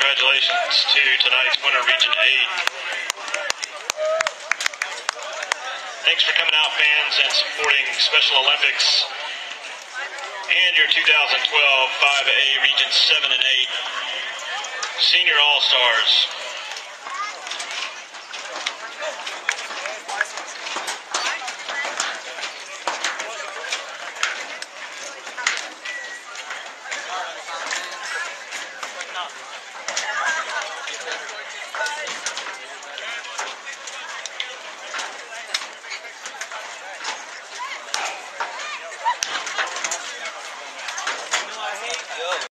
Congratulations to tonight's winner, Region 8. Thanks for coming out, fans, and supporting Special Olympics and your 2012 5A Region 7 and 8 Senior All-Stars. Thank you. Bye.